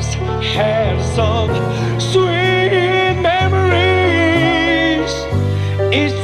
have some sweet memories. It's